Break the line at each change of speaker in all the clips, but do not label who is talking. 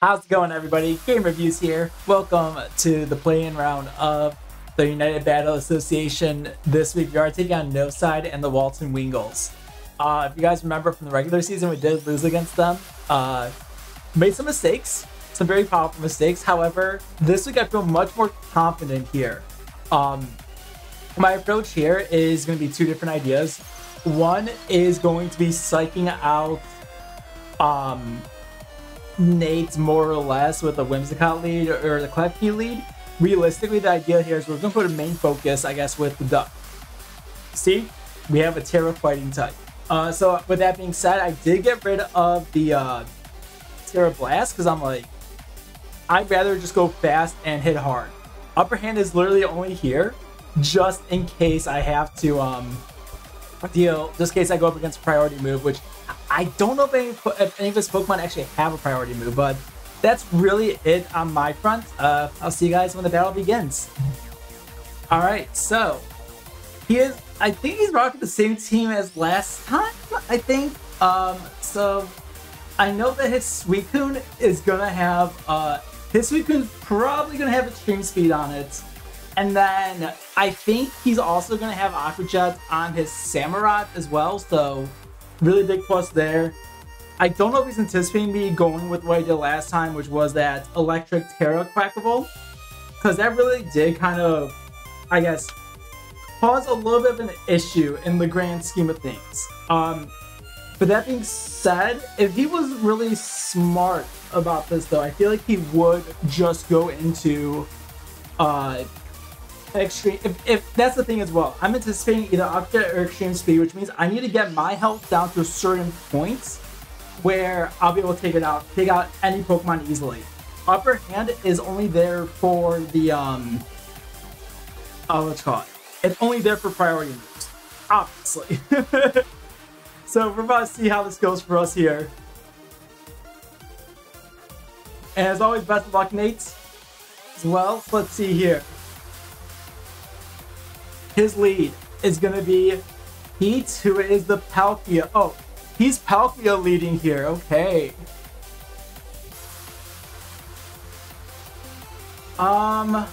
How's it going, everybody? Game Reviews here. Welcome to the play-in round of the United Battle Association. This week, we are taking on No Side and the Walton Wingles. Uh, if you guys remember from the regular season, we did lose against them. Uh, made some mistakes, some very powerful mistakes. However, this week I feel much more confident here. Um, my approach here is going to be two different ideas. One is going to be psyching out um, Nate more or less with a Whimsicott lead or the Klefki lead. Realistically, the idea here is we're going to put a main focus, I guess, with the Duck. See, we have a Tera fighting type. Uh, so with that being said, I did get rid of the uh, Tera Blast because I'm like, I'd rather just go fast and hit hard. Upper hand is literally only here just in case I have to um, deal, just in case I go up against a priority move, which I don't know if any, if any of his Pokemon actually have a priority move, but that's really it on my front. Uh, I'll see you guys when the battle begins. All right, so he is. I think he's rocking the same team as last time. I think. Um, so I know that his Suicune is gonna have. Uh, his Suicune's probably gonna have extreme speed on it, and then I think he's also gonna have Aqua Jet on his Samurott as well. So really big plus there. I don't know if he's anticipating me going with what I did last time, which was that Electric Tera Quaquaval. Because that really did kind of, I guess, cause a little bit of an issue in the grand scheme of things. Um, but that being said, if he was really smart about this, though, I feel like he would just go into uh, extreme. If, if that's the thing as well, I'm anticipating either Octa or extreme speed, which means I need to get my health down to certain points where I'll be able to take it out, take out any Pokemon easily. Upper hand is only there for the um. Oh, what's called? It's only there for priority moves, obviously. so we're about to see how this goes for us here. And as always, best of luck, Nate. As well, let's see here his lead is going to be Heat, who is the Palkia. Oh, he's Palkia leading here. Okay. Um, I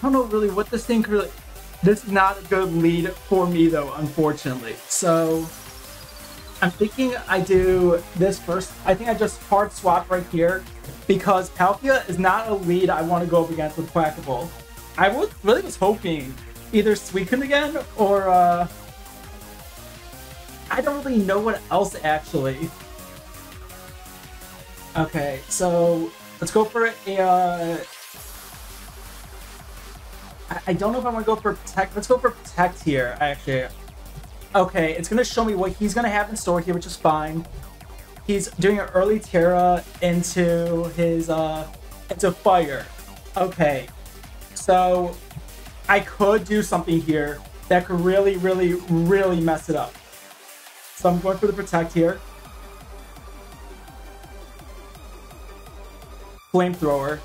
don't know really what this thing really. This is not a good lead for me though, unfortunately. So I'm thinking I do this first. I think I just hard swap right here because Palkia is not a lead I want to go up against with Quaquaval. I was really was hoping either Suicune again or uh I don't really know what else actually. Okay, so let's go for a uh I, don't know if I want to go for protect. Let's go for protect here, actually. Okay, it's gonna show me what he's gonna have in store here, which is fine. He's doing an early Tera into his uh into fire. Okay, so I could do something here that could really, really, really mess it up. So I'm going for the protect here. Flamethrower.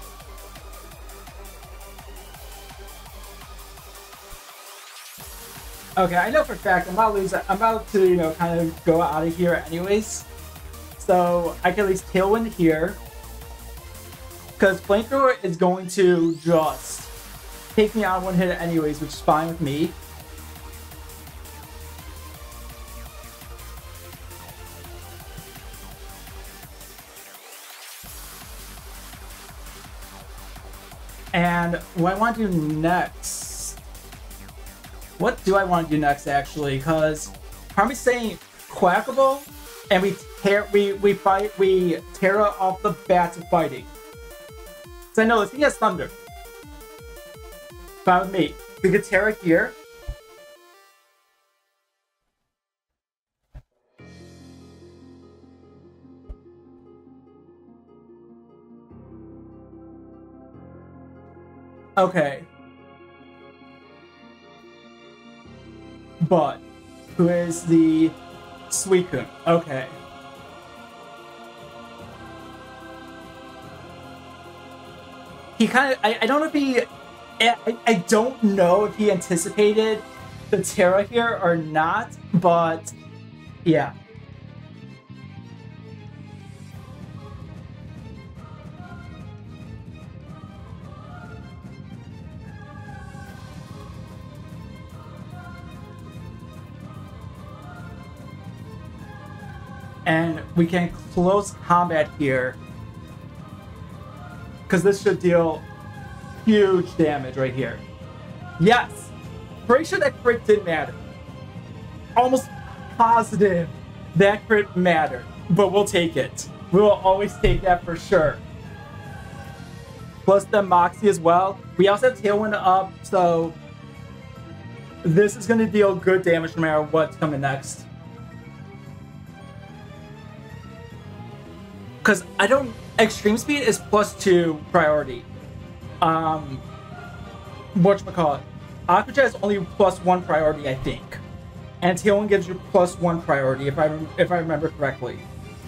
Okay, I know for a fact I'm about to lose. I'm about to, you know, kind of go out of here anyways. So I can at least tailwind here. Because Flamethrower is going to just take me out one hit anyways, which is fine with me. And what I want to do next... What do I want to do next, actually? Because I'm saying Quaquaval, and we tear we we fight we tear off the bat of fighting. So I know this thing has thunder. Found me. The guitar here. Okay. But, who is the Suicune? Okay. He kind of, I, I don't know if he I, I don't know if he anticipated the Tera here or not, but yeah. and we can close combat here because this should deal huge damage right here. Yes! Pretty sure that crit did matter. Almost positive that crit mattered. But we'll take it. We will always take that for sure. Plus the Moxie as well. We also have Tailwind up, so this is going to deal good damage no matter what's coming next. Because I don't... Extreme Speed is plus two priority. Um, whatchamacallit. Jet is only plus one priority, I think. And Tailwind gives you plus one priority, if I, if I remember correctly.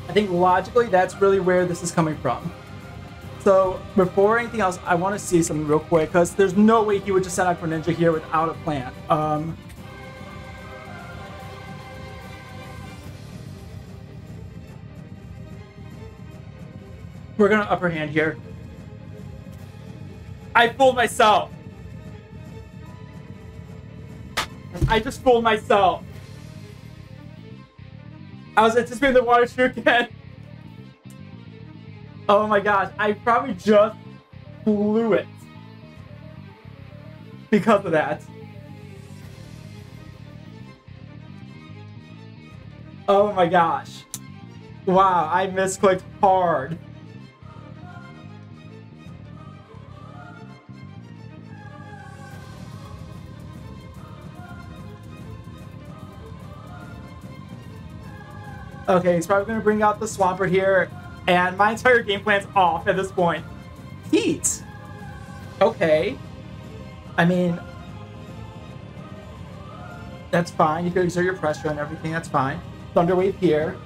I think logically that's really where this is coming from. So before anything else, I want to see something real quick because there's no way he would just send out Greninja here without a plan. Um, we're gonna upper hand here. I fooled myself. I just fooled myself. I was anticipating the water shoe again. Oh my gosh, I probably just blew it. Because of that. Oh my gosh. Wow, I misclicked hard. Okay, he's probably going to bring out the Swampert here, and my entire game plan's off at this point. Heat. Okay. I mean, that's fine. You can exert your pressure and everything. That's fine. Thunderwave here.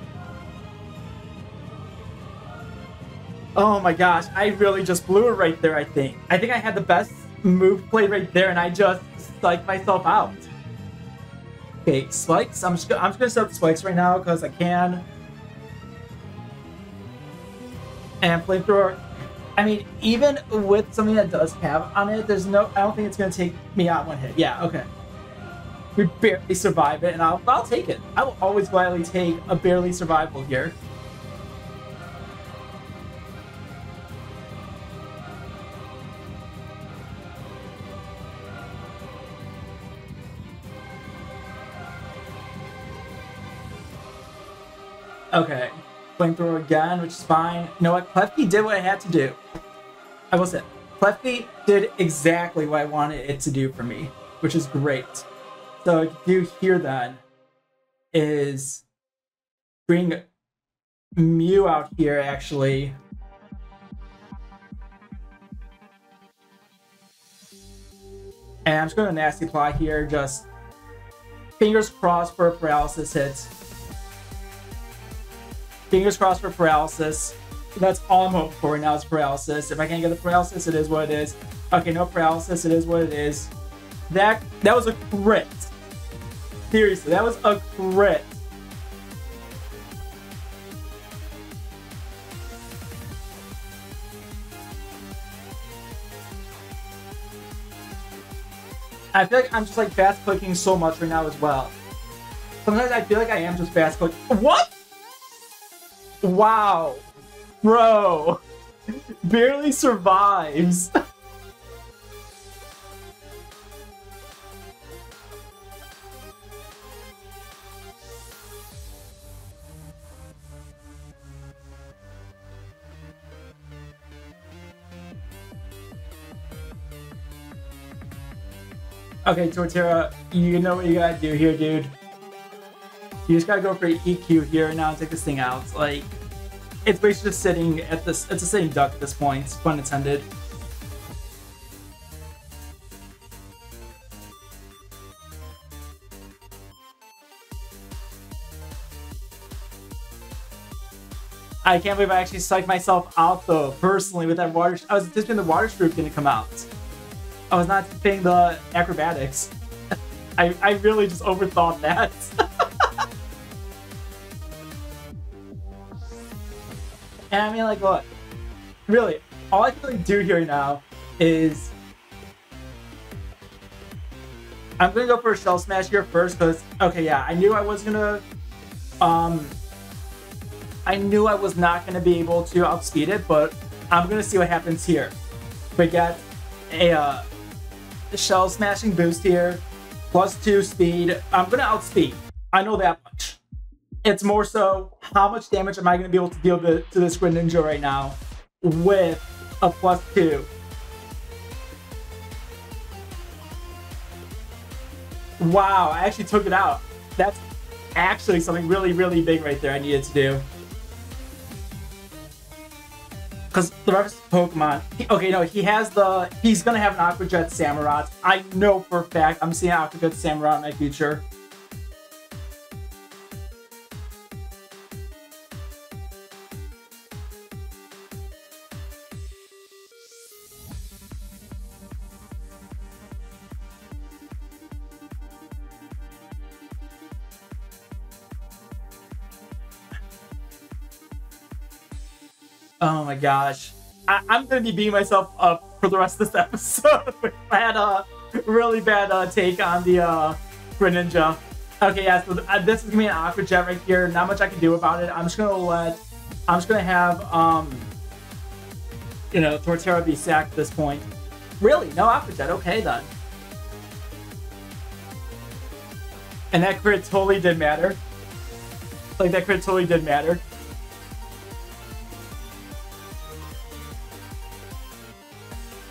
Oh my gosh, I really just blew it right there, I think. I think I had the best move play right there, and I just psyched myself out. Okay, spikes. I'm just, I'm just gonna set up spikes right now because I can. And flamethrower. I mean, even with something that does have on it, there's no. I don't think it's gonna take me out one hit. Yeah, okay. We barely survive it, and I'll I'll take it. I will always gladly take a barely survival here. Okay. Flamethrower again, which is fine. You know what? Klefki did what I had to do. I will say, Klefki did exactly what I wanted it to do for me, which is great. So what do here then is bring Mew out here actually. And I'm just going to nasty plot here, just fingers crossed for a paralysis hit. Fingers crossed for paralysis. That's all I'm hoping for right now is paralysis. If I can't get the paralysis, it is what it is. Okay, no paralysis, it is what it is. That that was a crit. Seriously, that was a crit. I feel like I'm just like fast clicking so much right now as well. Sometimes I feel like I am just fast clicking. What? Wow. Bro. Barely survives. Okay, Torterra, you know what you gotta do here, dude. You just gotta go for EQ here now and take this thing out. Like, it's basically just sitting at this, it's a sitting duck at this point, pun intended. I can't believe I actually psyched myself out though, personally, with that water. I was anticipating the water stroop gonna come out. I was not anticipating the acrobatics. I, I really just overthought that. and I mean, like, look, really, all I can really do here now is I'm gonna go for a shell smash here first because okay, yeah, I knew I was gonna um I knew I was not to be able to outspeed it, but I'm to see what happens here. We get a uh, shell smashing boost here, plus two speed. I'm to outspeed. I know that much. It's more so how much damage am I going to be able to deal to, to this Greninja right now with a plus two. Wow, I actually took it out. That's actually something really, really big right there I needed to do. Because the rest of Pokemon... He, okay, no, he has the... He's going to have an Aqua Jet Samurott. I know for a fact I'm seeing Aqua Jet Samurott in my future. Oh my gosh. I, am gonna be beating myself up for the rest of this episode. I had a really bad uh, take on the uh, Greninja. Okay, yeah, so uh, this is gonna be an Aqua Jet right here. Not much I can do about it. I'm just gonna let, I'm just gonna have, um, you know, Torterra be sacked at this point. Really? No Aqua Jet? Okay then. And that crit totally did matter. Like, that crit totally did matter.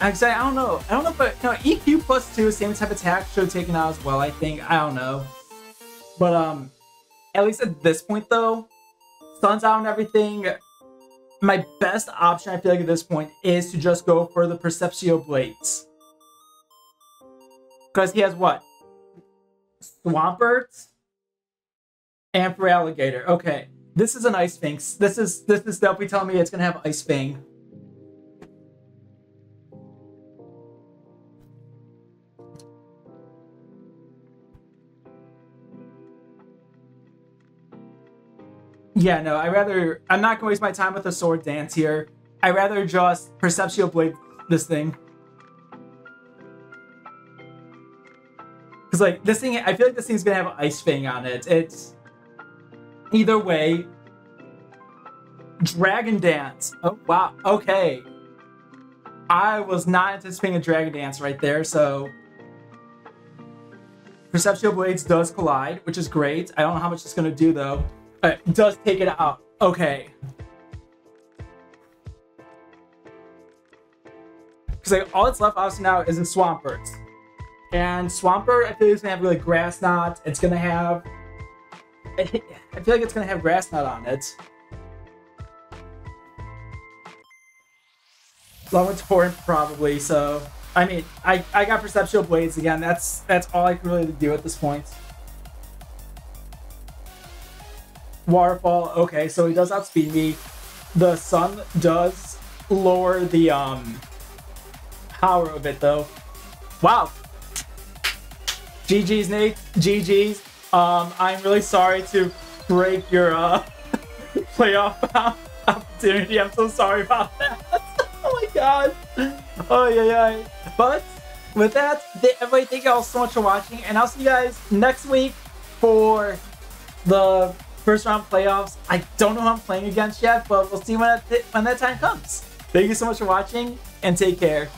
Actually, I don't know. I don't know, but no, EQ plus two, same type of attack should have taken out as well, I think. I don't know. But, um, at least at this point, though, sun's out and everything. My best option, I feel like, at this point, is to just go for the Precipice Blades. Because he has what? Swampert? And Feraligatr. Okay. This is an Ice Fang. This is this is definitely telling me it's gonna have Ice Fang. Yeah, no, I rather I'm not gonna waste my time with a sword dance here. I rather just Precipice Blade this thing. Cause like this thing I feel like this thing's gonna have Ice Fang on it. It's either way. Dragon Dance. Oh wow, okay. I was not anticipating a Dragon Dance right there, so Precipice Blades does collide, which is great. I don't know how much it's gonna do though. It does take it out. Okay. Because like all that's left obviously now is in Swampert. And Swampert, I feel like it's gonna have like grass knot. It's gonna have I feel like it's gonna have grass knot on it. Along with Torrent probably, so I mean I, I got Precipice Blades again. That's that's all I can really do at this point. Waterfall, okay, so he does outspeed me. The sun does lower the um power of it though. Wow. GG's Nate, GG's. Um, I'm really sorry to break your uh playoff opportunity. I'm so sorry about that. oh my god. Oh yeah, yeah. But with that, everybody, thank you all so much for watching, and I'll see you guys next week for the first round playoffs. I don't know who I'm playing against yet, but we'll see when that, when that time comes. Thank you so much for watching, and take care.